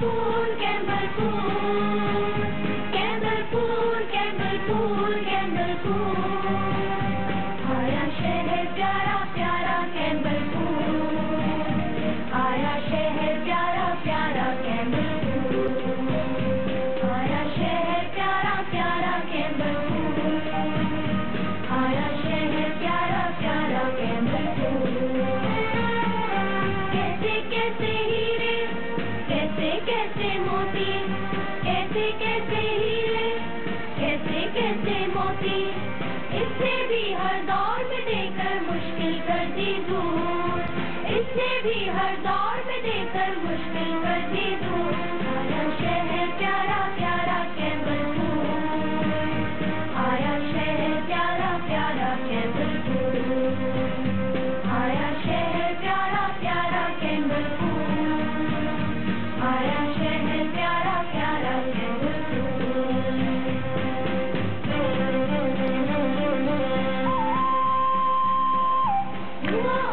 Campbellpool, Campbellpool, Campbellpool, Campbellpool. ऐसे ही कैसे कैसे मोती इसे भी हर दौर में देकर मुश्किल कर दी दूर Come on.